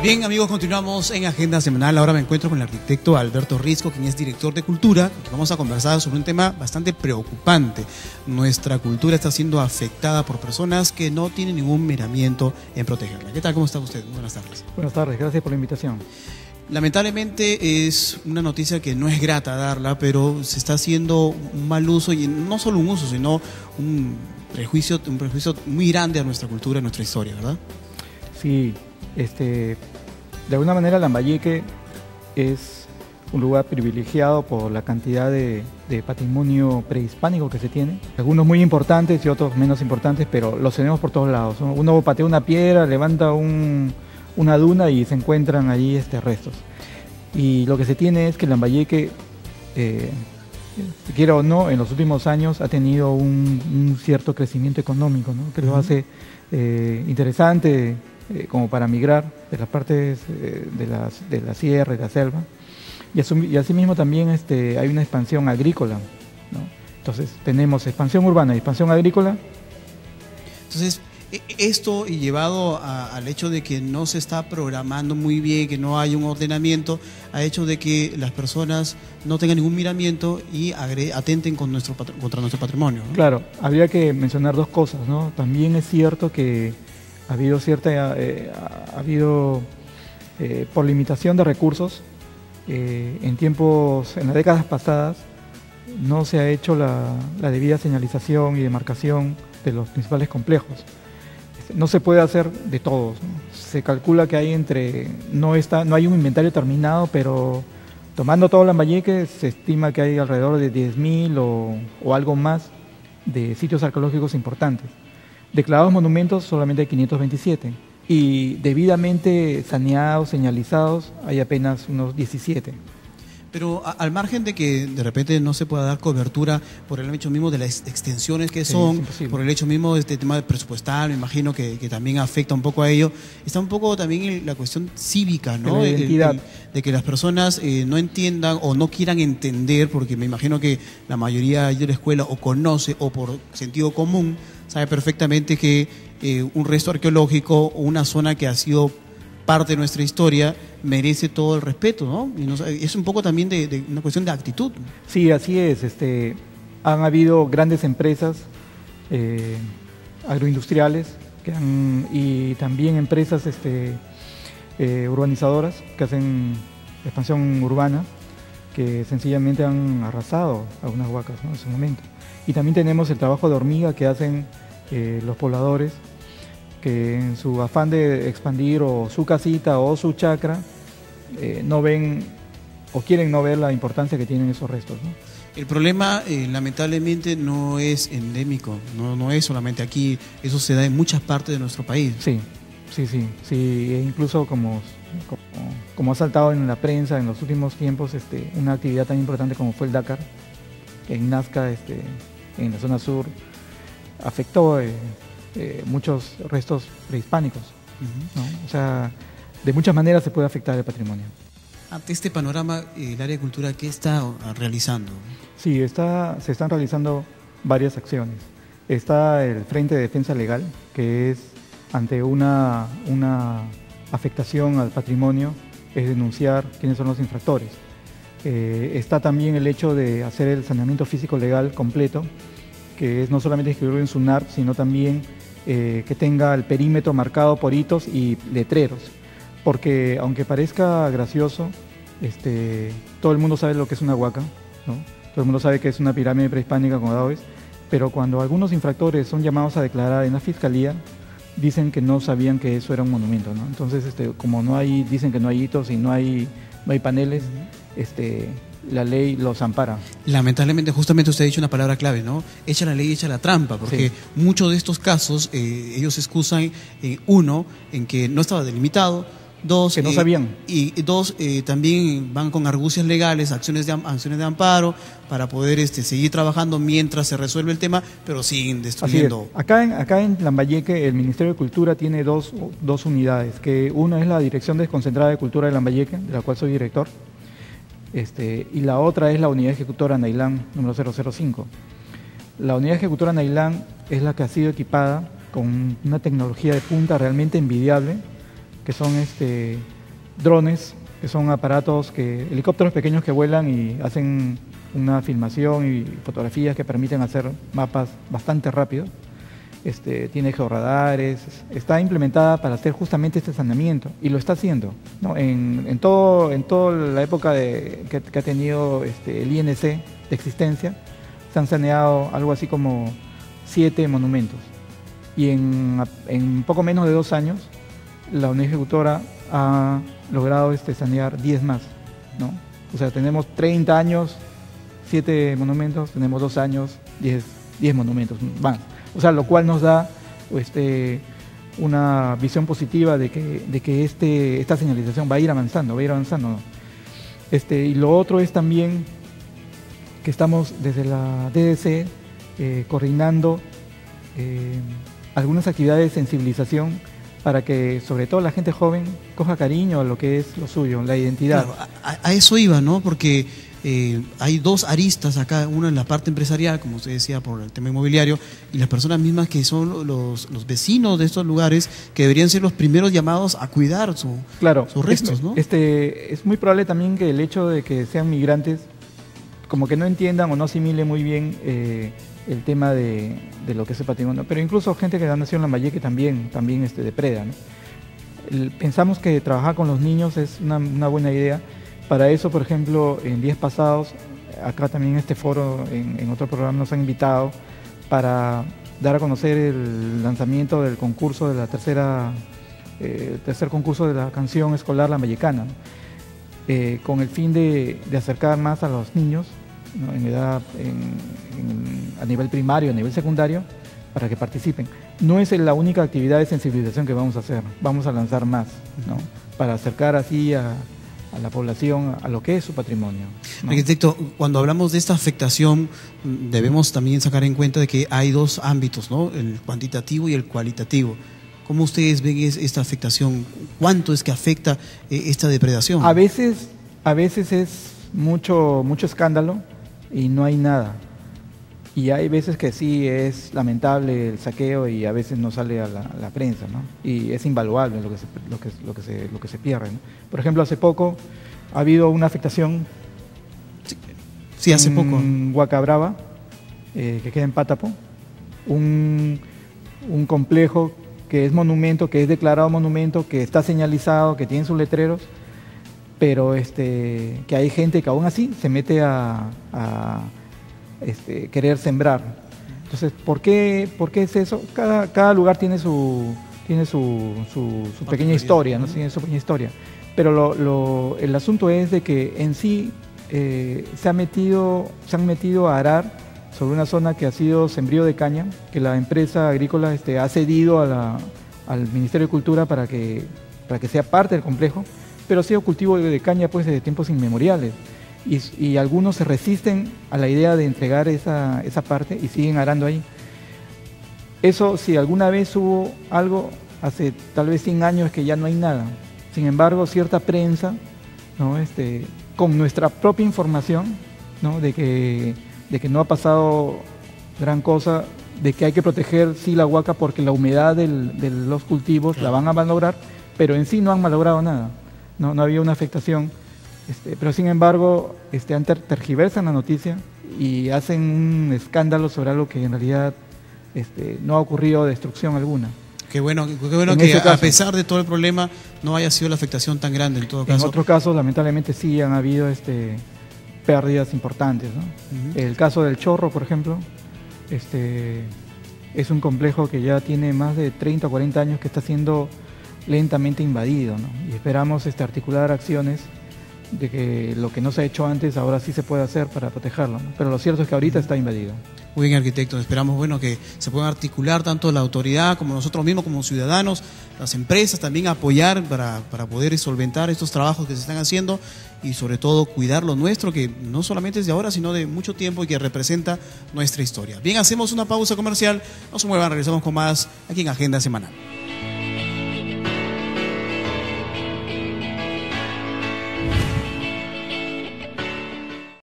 Bien, amigos, continuamos en Agenda Semanal. Ahora me encuentro con el arquitecto Alberto Risco, quien es director de Cultura. Vamos a conversar sobre un tema bastante preocupante. Nuestra cultura está siendo afectada por personas que no tienen ningún miramiento en protegerla. ¿Qué tal? ¿Cómo está usted? Buenas tardes. Buenas tardes, gracias por la invitación. Lamentablemente es una noticia que no es grata darla, pero se está haciendo un mal uso, y no solo un uso, sino un prejuicio, un prejuicio muy grande a nuestra cultura, a nuestra historia, ¿verdad? Sí, este, de alguna manera Lambayeque es un lugar privilegiado por la cantidad de, patrimonio prehispánico que se tiene. Algunos muy importantes y otros menos importantes, pero los tenemos por todos lados. Uno patea una piedra, levanta una duna y se encuentran ahí este, restos. Y lo que se tiene es que Lambayeque, eh, quiera o no, en los últimos años ha tenido un, cierto crecimiento económico, que lo hace eh, interesante, eh, como para migrar de las partes eh, de, las, de la sierra y la selva. Y, y asimismo también este, hay una expansión agrícola. ¿no? Entonces tenemos expansión urbana y expansión agrícola. Entonces, e, esto y llevado al hecho de que no se está programando muy bien, que no hay un ordenamiento, ha hecho de que las personas no tengan ningún miramiento y atenten con nuestro, contra nuestro patrimonio. Claro, habría que mencionar dos cosas. ¿no? También es cierto que ha habido cierta, eh, ha habido eh, por limitación de recursos, eh, en tiempos, en las décadas pasadas, no se ha hecho la, debida señalización y demarcación de los principales complejos. Este, no se puede hacer de todos. Se calcula que hay entre, no, está, no hay un inventario terminado, pero tomando todo Lambayeque se estima que hay alrededor de 10.000 o, o algo más de sitios arqueológicos importantes. Declarados monumentos solamente hay 527 y debidamente saneados, señalizados, hay apenas unos 17. Pero al margen de que de repente no se pueda dar cobertura por el hecho mismo de las extensiones que son, por el hecho mismo de este tema presupuestal, me imagino que, también afecta un poco a ello, está un poco también la cuestión cívica, ¿no? De, de que las personas eh, no entiendan o no quieran entender, porque me imagino que la mayoría de la escuela o conoce o por sentido común sabe perfectamente que eh, un resto arqueológico o una zona que ha sido parte de nuestra historia merece todo el respeto, ¿no? Y es un poco también de, una cuestión de actitud. Sí, así es. Este, han habido grandes empresas eh, agroindustriales y también empresas este, eh, urbanizadoras que hacen expansión urbana que sencillamente han arrasado algunas huacas en ese momento. Y también tenemos el trabajo de hormiga que hacen eh, los pobladores, que en su afán de expandir o su casita o su chacra, eh, no ven o quieren no ver la importancia que tienen esos restos. El problema, eh, lamentablemente, no es endémico, no, no es solamente aquí, eso se da en muchas partes de nuestro país. Sí, sí, sí, sí, e incluso como, como, ha saltado en la prensa en los últimos tiempos, este, una actividad tan importante como fue el Dakar, en Nazca, este, en la zona sur afectó eh, eh, muchos restos prehispánicos. O sea, de muchas maneras se puede afectar el patrimonio. Ante este panorama, el área de cultura, ¿qué está realizando? Sí, está, se están realizando varias acciones. Está el Frente de Defensa Legal, que es ante una, una afectación al patrimonio, es denunciar quiénes son los infractores. Eh, está también el hecho de hacer el saneamiento físico legal completo, que es no solamente escribirlo en SUNAR, sino también eh, que tenga el perímetro marcado por hitos y letreros. Porque aunque parezca gracioso, este, todo el mundo sabe lo que es una huaca, todo el mundo sabe que es una pirámide prehispánica con adobes, pero cuando algunos infractores son llamados a declarar en la fiscalía, dicen que no sabían que eso era un monumento. Entonces, este, como no hay, dicen que no hay hitos y no hay no hay paneles, este, la ley los ampara. Lamentablemente, justamente usted ha dicho una palabra clave, ¿no? Echa la ley, echa la trampa, porque muchos de estos casos eh, ellos excusan, eh, uno, en que no estaba delimitado, dos, que no eh, sabían. Y, dos, también van con argucias legales, acciones de, acciones de amparo, para poder este, seguir trabajando mientras se resuelve el tema, pero siguen destruyendo. Acá en, acá en Lambayeque, el Ministerio de Cultura tiene dos, dos unidades, que una es la Dirección Desconcentrada de Cultura de Lambayeque, de la cual soy director, este, y la otra es la unidad ejecutora Nailán número 005. La unidad ejecutora Nailán es la que ha sido equipada con una tecnología de punta realmente envidiable, que son este, drones, que son aparatos, que, helicópteros pequeños que vuelan y hacen una filmación y fotografías que permiten hacer mapas bastante rápidos. Este, tiene georradares, está implementada para hacer justamente este saneamiento y lo está haciendo. En, todo, en toda la época que, ha tenido este, el INC de existencia, se han saneado algo así como siete monumentos. Y en, en poco menos de dos años, la unidad ejecutora ha logrado este, sanear 10 más. ¿no? O sea, tenemos 30 años, 7 monumentos, tenemos 2 años, 10, 10 monumentos más. O sea, lo cual nos da este, una visión positiva de que, de que este, esta señalización va a ir avanzando, va a ir avanzando. Este, y lo otro es también que estamos desde la DDC eh, coordinando eh, algunas actividades de sensibilización para que sobre todo la gente joven coja cariño a lo que es lo suyo, la identidad. a, eso iba, ¿no? Porque eh, hay dos aristas acá, una en la parte empresarial, como usted decía, por el tema inmobiliario, y las personas mismas que son los, los vecinos de estos lugares, que deberían ser los primeros llamados a cuidar su, claro, sus restos, ¿no? Este, es muy probable también que el hecho de que sean migrantes, como que no entiendan o no asimilen muy bien eh, el tema de, lo que es el patrimonio. Pero incluso gente que ha nacido en la que también, también este, depreda. pensamos que trabajar con los niños es una, buena idea. Para eso, por ejemplo, en días pasados, acá también en este foro, en, otro programa, nos han invitado para dar a conocer el lanzamiento del concurso de la tercera, eh, tercer concurso de la canción escolar La Vallecana, eh, con el fin de, de acercar más a los niños en edad, a nivel primario, a nivel secundario, para que participen. No es la única actividad de sensibilización que vamos a hacer, vamos a lanzar más, ¿no? para acercar así a, la población a lo que es su patrimonio. Arquitecto, cuando hablamos de esta afectación, debemos también sacar en cuenta de que hay dos ámbitos, ¿no? el cuantitativo y el cualitativo. ¿Cómo ustedes ven esta afectación? ¿Cuánto es que afecta eh, esta depredación? A veces, a veces es mucho, mucho escándalo, y no hay nada. Y hay veces que sí es lamentable el saqueo y a veces no sale a la, prensa, ¿no? Y es invaluable lo que se, lo que, lo que se, lo que se pierde. Por ejemplo, hace poco ha habido una afectación. Sí, hace poco. En Huacabrava, eh, que queda en Pátapo, un, un complejo que es monumento, que es declarado monumento, que está señalizado, que tiene sus letreros, pero este, que hay gente que aún así se mete a, este, querer sembrar. Entonces, ¿por qué, por qué es eso? Cada, cada lugar tiene su, tiene su, su, pequeña historia, ¿no? Tiene su pequeña historia. Pero lo, lo, el asunto es de que en sí eh, se, ha metido, se han metido a arar sobre una zona que ha sido sembrío de caña, que la empresa agrícola este, ha cedido a la, al Ministerio de Cultura para que, para que sea parte del complejo pero ha sido cultivo de caña pues desde tiempos inmemoriales. Y, algunos se resisten a la idea de entregar esa, esa parte y siguen arando ahí. Eso, si alguna vez hubo algo, hace tal vez 100 años que ya no hay nada. Sin embargo, cierta prensa, ¿no? este, con nuestra propia información, ¿no? De, que, de que no ha pasado gran cosa, de que hay que proteger sí la huaca porque la humedad de los cultivos la van a malograr, pero en sí no han malogrado nada no, no había una afectación. Este, pero sin embargo, este, han tergiversan la noticia y hacen un escándalo sobre algo que en realidad este, no ha ocurrido destrucción alguna. Qué bueno, qué bueno que a pesar de todo el problema no haya sido la afectación tan grande en todo caso. En otros casos, lamentablemente, sí han habido este, pérdidas importantes. El caso del Chorro, por ejemplo, este, es un complejo que ya tiene más de 30 o 40 años que está siendo lentamente invadido. ¿no? Y esperamos este, articular acciones de que lo que no se ha hecho antes ahora sí se puede hacer para protegerlo. Pero lo cierto es que ahorita está invadido. Muy bien, arquitecto. Esperamos bueno que se puedan articular tanto la autoridad como nosotros mismos, como ciudadanos, las empresas también apoyar para, para poder solventar estos trabajos que se están haciendo y sobre todo cuidar lo nuestro, que no solamente es de ahora, sino de mucho tiempo y que representa nuestra historia. Bien, hacemos una pausa comercial. No se muevan, regresamos con más aquí en Agenda Semanal.